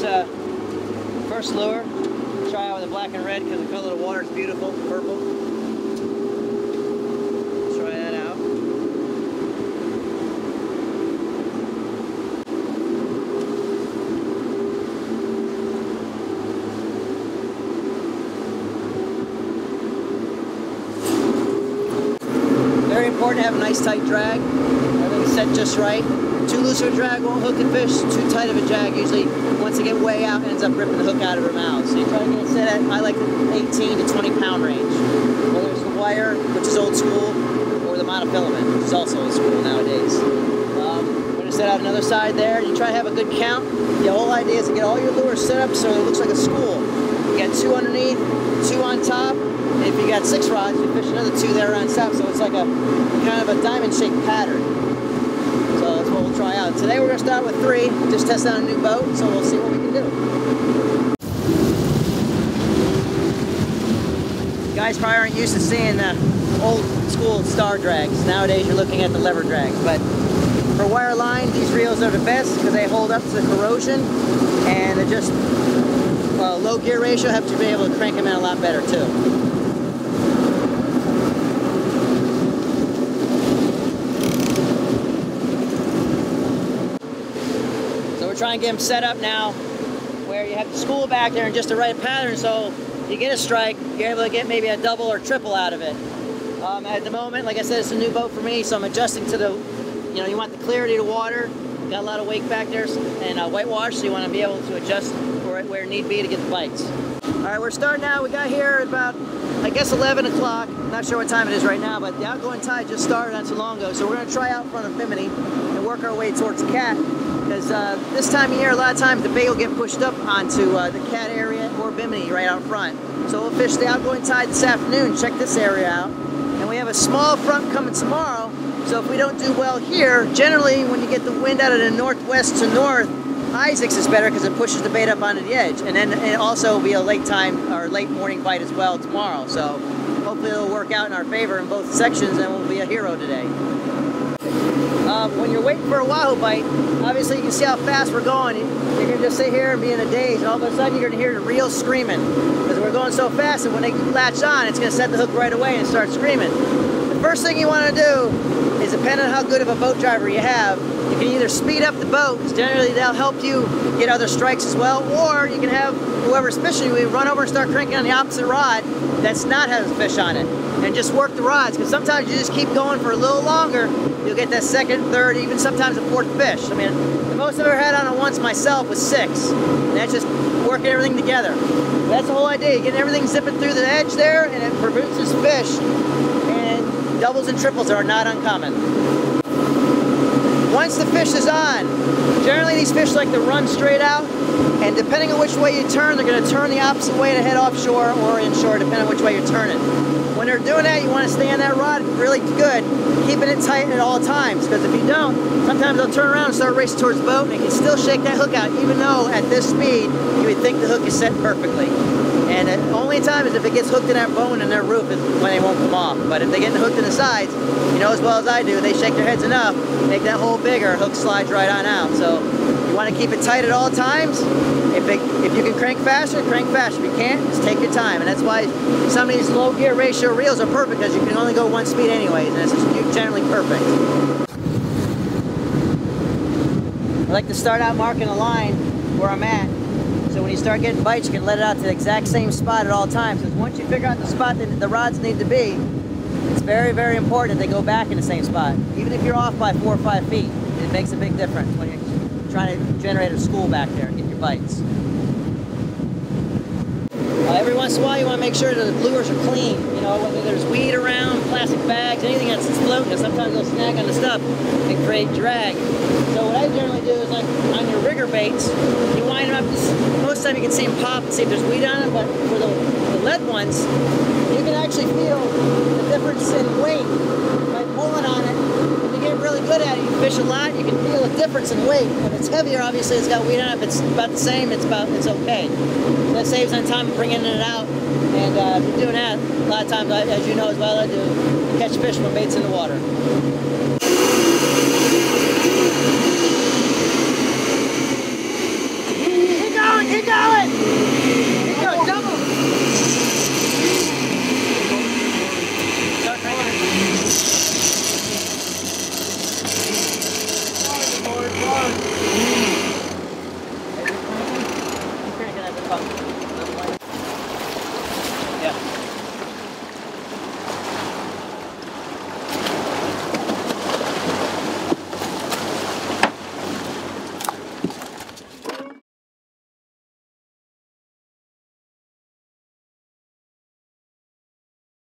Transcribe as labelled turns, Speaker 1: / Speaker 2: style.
Speaker 1: first uh, first lure. Try out with the black and red because the color of the water is beautiful, purple. Try that out. Very important to have a nice tight drag. Everything's set just right. Too loose of a drag won't hook the fish. Too tight of a drag usually, once they get way out, ends up ripping the hook out of her mouth. So you try to get it set at, I like the 18 to 20 pound range. Whether it's the wire, which is old school, or the monofilament, which is also old school nowadays. Um, we're gonna set out another side there. You try to have a good count. The whole idea is to get all your lures set up so it looks like a school. You got two underneath, two on top, if you got six rods, you fish another two there on top, so it's like a kind of a diamond-shaped pattern. We'll try out. Today we're gonna start with three, just test out a new boat, so we'll see what we can do. You guys probably aren't used to seeing the old school star drags. Nowadays you're looking at the lever drags, but for wire line, these reels are the best because they hold up to the corrosion and they're just uh, low gear ratio helps you be able to crank them in a lot better too. Trying to get them set up now where you have the school back there in just the right pattern so you get a strike, you're able to get maybe a double or triple out of it. Um, at the moment, like I said, it's a new boat for me, so I'm adjusting to the, you know, you want the clarity of the water, got a lot of wake back there and uh, whitewash, so you want to be able to adjust where, where need be to get the bites. All right, we're starting now. We got here at about, I guess, 11 o'clock. Not sure what time it is right now, but the outgoing tide just started not too long ago. So we're going to try out front of Bimini and work our way towards Cat. Because uh, this time of year, a lot of times the bait will get pushed up onto uh, the Cat area or Bimini right out front. So we'll fish the outgoing tide this afternoon, check this area out. And we have a small front coming tomorrow. So if we don't do well here, generally when you get the wind out of the northwest to north, Isaacs is better because it pushes the bait up onto the edge. And then it also will be a late time or late morning bite as well tomorrow. So hopefully it'll work out in our favor in both sections and we'll be a hero today. Um, when you're waiting for a wahoo bite, obviously you can see how fast we're going. You're going just sit here and be in a daze, and all of a sudden you're going to hear the reel screaming because we're going so fast, and when they latch on, it's going to set the hook right away and start screaming. The first thing you want to do is, depending on how good of a boat driver you have, you can either speed up the boat, because generally they'll help you get other strikes as well, or you can have whoever's fishing you run over and start cranking on the opposite rod that's not having fish on it, and just work the rods, because sometimes you just keep going for a little longer, you'll get that second, third, even sometimes a fourth fish. I mean, the most I've ever had on it once myself was six, and that's just working everything together. That's the whole idea, you get everything zipping through the edge there, and it produces fish, and doubles and triples are not uncommon. Once the fish is on, generally these fish like to run straight out, and depending on which way you turn, they're going to turn the opposite way to head offshore or inshore, depending on which way you're turning. When they're doing that, you want to stay on that rod really good, keeping it tight at all times, because if you don't, sometimes they'll turn around and start racing towards the boat, and you can still shake that hook out, even though at this speed, you would think the hook is set perfectly. And the only time is if it gets hooked in that bone in their roof is when they won't come off. But if they get hooked in the sides, you know as well as I do, they shake their heads enough, make that hole bigger, hook slides right on out. So you want to keep it tight at all times. If, it, if you can crank faster, crank faster. If you can't, just take your time. And that's why some of these low gear ratio reels are perfect because you can only go one speed anyways, and it's generally perfect. I like to start out marking a line where I'm at. So when you start getting bites, you can let it out to the exact same spot at all times. Because once you figure out the spot that the rods need to be, it's very, very important that they go back in the same spot. Even if you're off by four or five feet, it makes a big difference when you're trying to generate a school back there and get your bites. Uh, every once in a while, you want to make sure that the lures are clean. You know, whether there's weed around, plastic bags, anything that's floating, sometimes they'll snag on the stuff and create drag. So what I generally do is, like on your rigger baits, you wind them up. Most of the time, you can see them pop and see if there's weed on them. But for the, the lead ones, you can actually feel the difference in weight by pulling on it. Really good at it, you fish a lot, you can feel a difference in weight. If it's heavier, obviously it's got weed on it. If it's about the same, it's about it's okay. So that saves on time bringing it in and out. And uh, if you're doing that, a lot of times, as you know as well I do, catch fish when bait's in the water. Keep going! Keep going!